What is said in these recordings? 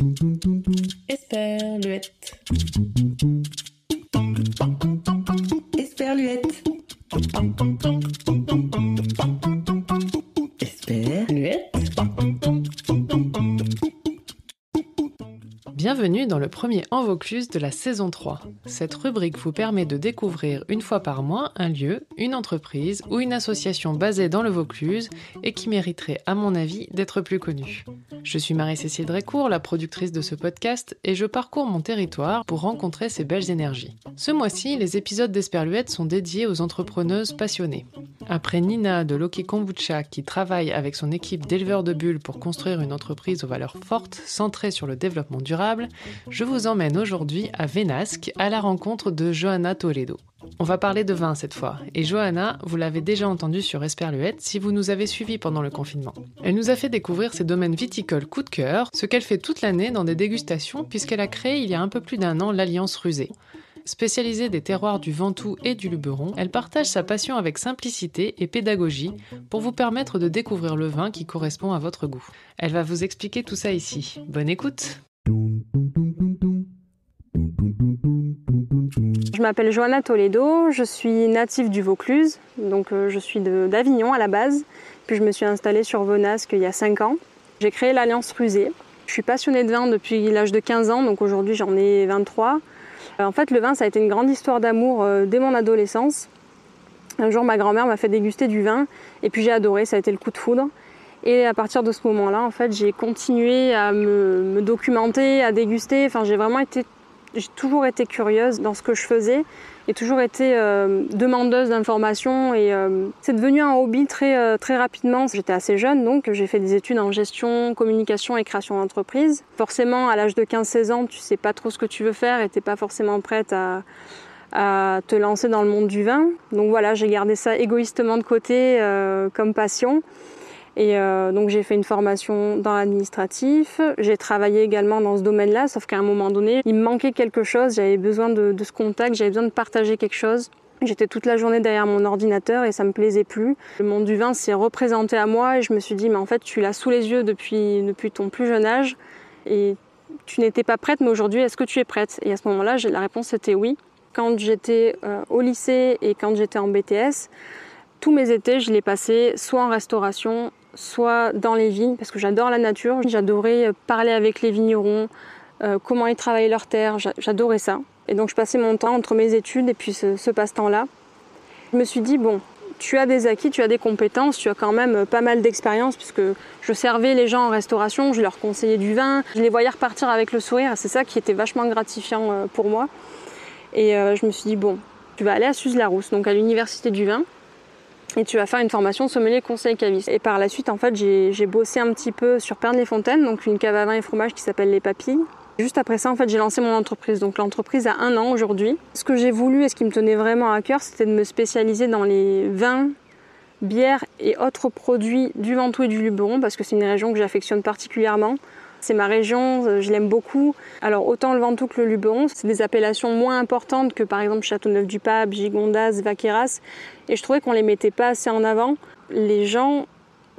Esperluette. Bienvenue dans le premier En Vaucluse de la saison 3. Cette rubrique vous permet de découvrir une fois par mois un lieu, une entreprise ou une association basée dans le Vaucluse et qui mériterait, à mon avis, d'être plus connue. Je suis Marie-Cécile Drécourt, la productrice de ce podcast, et je parcours mon territoire pour rencontrer ces belles énergies. Ce mois-ci, les épisodes d'Esperluette sont dédiés aux entrepreneuses passionnées. Après Nina de Loki Kombucha qui travaille avec son équipe d'éleveurs de bulles pour construire une entreprise aux valeurs fortes centrée sur le développement durable, je vous emmène aujourd'hui à Vénasque à la rencontre de Johanna Toledo. On va parler de vin cette fois, et Johanna, vous l'avez déjà entendu sur Esperluette si vous nous avez suivis pendant le confinement. Elle nous a fait découvrir ses domaines viticoles coup de cœur, ce qu'elle fait toute l'année dans des dégustations puisqu'elle a créé il y a un peu plus d'un an l'Alliance Rusée. Spécialisée des terroirs du Ventoux et du Luberon, elle partage sa passion avec simplicité et pédagogie pour vous permettre de découvrir le vin qui correspond à votre goût. Elle va vous expliquer tout ça ici. Bonne écoute Je m'appelle Johanna Toledo, je suis native du Vaucluse, donc euh, je suis d'Avignon à la base, puis je me suis installée sur Venasque il y a 5 ans. J'ai créé l'Alliance Rusée. Je suis passionnée de vin depuis l'âge de 15 ans, donc aujourd'hui j'en ai 23. Euh, en fait, le vin, ça a été une grande histoire d'amour euh, dès mon adolescence. Un jour, ma grand-mère m'a fait déguster du vin, et puis j'ai adoré, ça a été le coup de foudre. Et à partir de ce moment-là, en fait, j'ai continué à me, me, documenter, à déguster. Enfin, j'ai vraiment été j'ai toujours été curieuse dans ce que je faisais et toujours été euh, demandeuse d'informations et euh, c'est devenu un hobby très, euh, très rapidement. J'étais assez jeune donc j'ai fait des études en gestion, communication et création d'entreprise. Forcément à l'âge de 15-16 ans tu sais pas trop ce que tu veux faire et t'es pas forcément prête à, à, te lancer dans le monde du vin. Donc voilà j'ai gardé ça égoïstement de côté comme passion. Et euh, donc j'ai fait une formation dans l'administratif. J'ai travaillé également dans ce domaine-là, sauf qu'à un moment donné, il me manquait quelque chose. J'avais besoin de, ce contact, j'avais besoin de partager quelque chose. J'étais toute la journée derrière mon ordinateur et ça me plaisait plus. Le monde du vin s'est représenté à moi et je me suis dit, mais en fait, tu l'as sous les yeux depuis, depuis ton plus jeune âge et tu n'étais pas prête, mais aujourd'hui, est-ce que tu es prête? Et à ce moment-là, la réponse était oui. Quand j'étais euh, au lycée et quand j'étais en BTS, tous mes étés, je les passais soit en restauration, soit dans les vignes, parce que j'adore la nature. J'adorais euh, parler avec les vignerons, euh, comment ils travaillent leur terre, j'adorais ça. Et donc je passais mon temps entre mes études et puis ce, passe-temps-là. Je me suis dit, bon, tu as des acquis, tu as des compétences, tu as quand même euh, pas mal d'expérience, puisque je servais les gens en restauration, je leur conseillais du vin, je les voyais repartir avec le sourire, c'est ça qui était vachement gratifiant pour moi. Et je me suis dit, bon, tu vas aller à Suse-la-Rousse, donc à l'université du vin, et tu vas faire une formation sommelier conseil caviste. Et par la suite, en fait, j'ai bossé un petit peu sur Pernes-les-Fontaines, donc une cave à vin et fromage qui s'appelle Les Papilles. Juste après ça, en fait, j'ai lancé mon entreprise. Donc l'entreprise a un an aujourd'hui. Ce que j'ai voulu et ce qui me tenait vraiment à cœur, c'était de me spécialiser dans les vins, bières et autres produits du Ventoux et du Luberon, parce que c'est une région que j'affectionne particulièrement. C'est ma région, euh, je l'aime beaucoup. Alors autant le Ventoux que le Luberon, c'est des appellations moins importantes que par exemple Châteauneuf-du-Pape, Gigondas, Vaqueras. Et je trouvais qu'on les mettait pas assez en avant. Les gens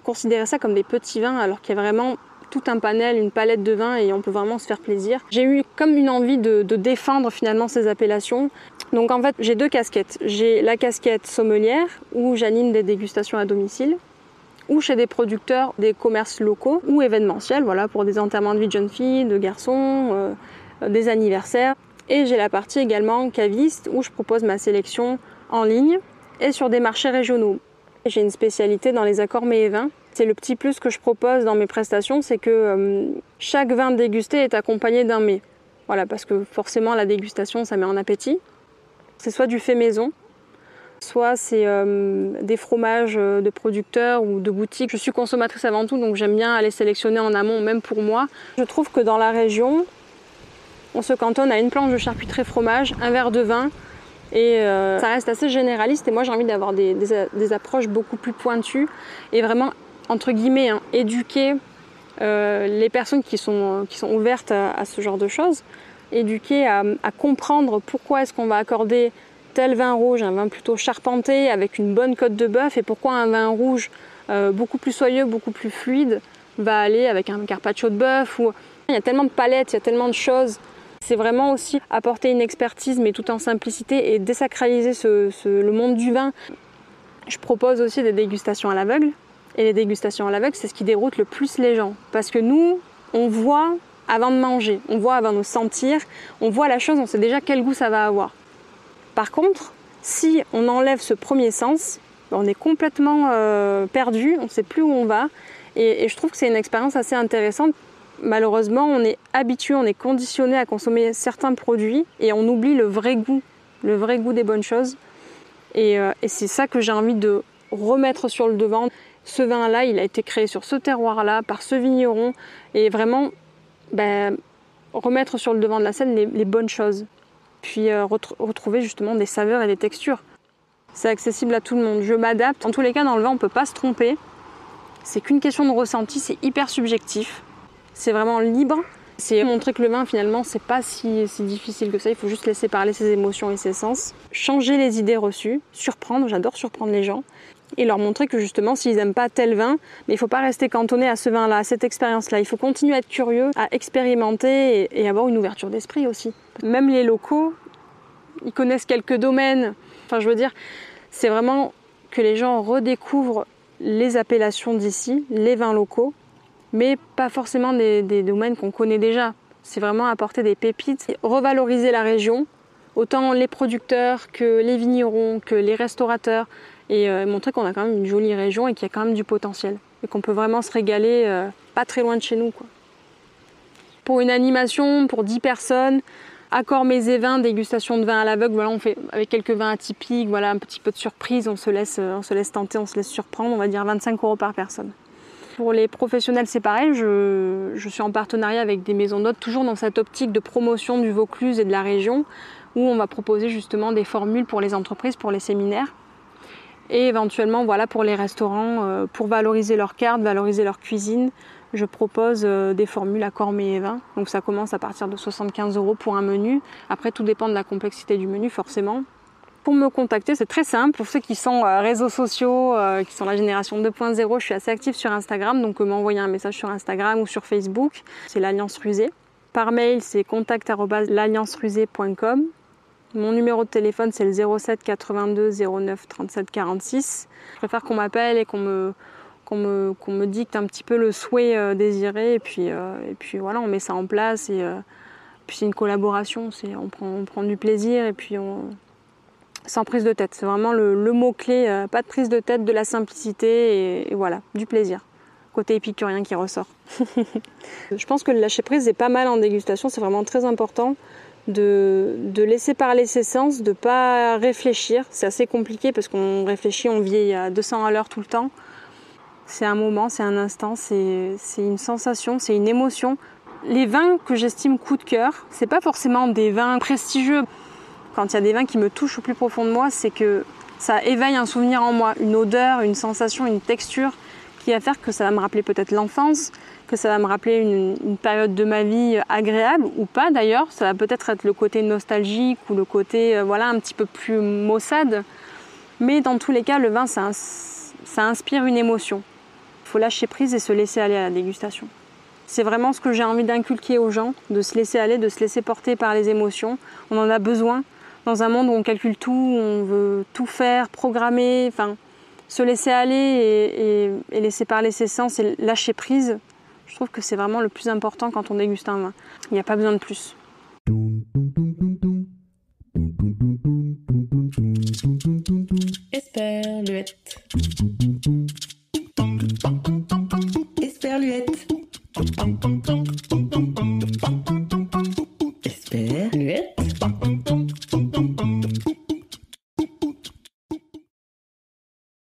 considéraient ça comme des petits vins alors qu'il y a vraiment tout un panel, une palette de vins et on peut vraiment se faire plaisir. J'ai eu comme une envie de, de, défendre finalement ces appellations. Donc en fait j'ai deux casquettes. J'ai la casquette sommelière où j'anime des dégustations à domicile ou chez des producteurs des commerces locaux ou événementiels, voilà, pour des enterrements de vie de jeunes filles, de garçons, euh, des anniversaires. Et j'ai la partie également caviste où je propose ma sélection en ligne et sur des marchés régionaux. J'ai une spécialité dans les accords mets et vins. C'est le petit plus que je propose dans mes prestations, c'est que euh, chaque vin dégusté est accompagné d'un mets. Voilà, parce que forcément la dégustation, ça met en appétit. C'est soit du fait maison, soit c'est euh, des fromages euh, de producteurs ou de boutiques. Je suis consommatrice avant tout, donc j'aime bien aller sélectionner en amont, même pour moi. Je trouve que dans la région, on se cantonne à une planche de charcuterie fromage, un verre de vin, et euh, ça reste assez généraliste. Et moi, j'ai envie d'avoir des, approches beaucoup plus pointues et vraiment, entre guillemets, hein, éduquer les personnes qui sont, ouvertes à, ce genre de choses, éduquer à comprendre pourquoi est-ce qu'on va accorder tel vin rouge, un vin plutôt charpenté avec une bonne côte de bœuf et pourquoi un vin rouge euh, beaucoup plus soyeux, beaucoup plus fluide va aller avec un carpaccio de bœuf ou Il y a tellement de palettes, il y a tellement de choses. C'est vraiment aussi apporter une expertise, mais tout en simplicité et désacraliser le monde du vin. Je propose aussi des dégustations à l'aveugle. Et les dégustations à l'aveugle, c'est ce qui déroute le plus les gens. Parce que nous, on voit avant de manger, on voit avant de sentir, on voit la chose, on sait déjà quel goût ça va avoir. Par contre, si on enlève ce premier sens, on est complètement euh, perdu, on ne sait plus où on va. Et, je trouve que c'est une expérience assez intéressante. Malheureusement, on est habitué, on est conditionné à consommer certains produits et on oublie le vrai goût, le vrai goût des bonnes choses. Et, euh, c'est ça que j'ai envie de remettre sur le devant. Ce vin-là, il a été créé sur ce terroir-là, par ce vigneron, et vraiment ben, remettre sur le devant de la scène les, bonnes choses. Puis euh, retrouver justement des saveurs et des textures. C'est accessible à tout le monde. Je m'adapte. En tous les cas, dans le vin, on ne peut pas se tromper. C'est qu'une question de ressenti, c'est hyper subjectif. C'est vraiment libre. C'est montrer que le vin, finalement, c'est pas si, si, difficile que ça. Il faut juste laisser parler ses émotions et ses sens. Changer les idées reçues, surprendre. J'adore surprendre les gens et leur montrer que justement s'ils n'aiment pas tel vin, mais il faut pas rester cantonné à ce vin-là, à cette expérience-là. Il faut continuer à être curieux, à expérimenter et, avoir une ouverture d'esprit aussi. Même les locaux, ils connaissent quelques domaines. Enfin, je veux dire, c'est vraiment que les gens redécouvrent les appellations d'ici, les vins locaux, mais pas forcément des domaines qu'on connaît déjà. C'est vraiment apporter des pépites, revaloriser la région, autant les producteurs que les vignerons, que les restaurateurs, et euh, montrer qu'on a quand même une jolie région et qu'il y a quand même du potentiel et qu'on peut vraiment se régaler euh, pas très loin de chez nous. Quoi. Pour une animation, pour 10 personnes, accord mes et vins, dégustation de vin à l'aveugle, voilà, on fait avec quelques vins atypiques, voilà, un petit peu de surprise, on se laisse, euh, on se laisse tenter, on se laisse surprendre, on va dire 25 euros par personne. Pour les professionnels, c'est pareil, je, je, suis en partenariat avec des maisons d'hôtes, toujours dans cette optique de promotion du Vaucluse et de la région, où on va proposer justement des formules pour les entreprises, pour les séminaires et éventuellement voilà pour les restaurants euh, pour valoriser leur carte, valoriser leur cuisine. Je propose euh, des formules à cormets et vin. Donc ça commence à partir de 75 euros pour un menu. Après tout dépend de la complexité du menu forcément. Pour me contacter, c'est très simple. Pour ceux qui sont euh, réseaux sociaux, qui sont la génération 2.0, je suis assez active sur Instagram, donc m'envoyer un message sur Instagram ou sur Facebook. C'est l'Alliance Rusée. Par mail, c'est contact@l'alliancerusée.com. Mon numéro de téléphone, c'est le 07 82 09 37 46. Je préfère qu'on m'appelle et qu'on me, me, me, dicte un petit peu le souhait euh, désiré. Et puis, euh, et puis voilà, on met ça en place. Et euh, puis c'est une collaboration. On, prend, on prend du plaisir et puis on, sans prise de tête. C'est vraiment le, mot-clé. pas de prise de tête, de la simplicité et, et voilà, du plaisir. Côté épicurien qui ressort. Je pense que le lâcher prise est pas mal en dégustation. C'est vraiment très important de, laisser parler ses sens, de pas réfléchir. C'est assez compliqué parce qu'on réfléchit, on vieillit à 200 à l'heure tout le temps. C'est un moment, c'est un instant, c'est une sensation, c'est une émotion. Les vins que j'estime coup de cœur, c'est pas forcément des vins prestigieux. Quand il y a des vins qui me touchent au plus profond de moi, c'est que ça éveille un souvenir en moi, une odeur, une sensation, une texture qui va faire que ça va me rappeler peut-être l'enfance, que ça va me rappeler une, période de ma vie agréable ou pas d'ailleurs. Ça va peut-être être le côté nostalgique ou le côté euh, voilà un petit peu plus maussade. Mais dans tous les cas, le vin, ça, ça inspire une émotion. Il faut lâcher prise et se laisser aller à la dégustation. C'est vraiment ce que j'ai envie d'inculquer aux gens, de se laisser aller, de se laisser porter par les émotions. On en a besoin dans un monde où on calcule tout, on veut tout faire, programmer, enfin, se laisser aller et laisser parler ses sens et lâcher prise, je trouve que c'est vraiment le plus important quand on déguste un vin. Il n'y a pas besoin de plus.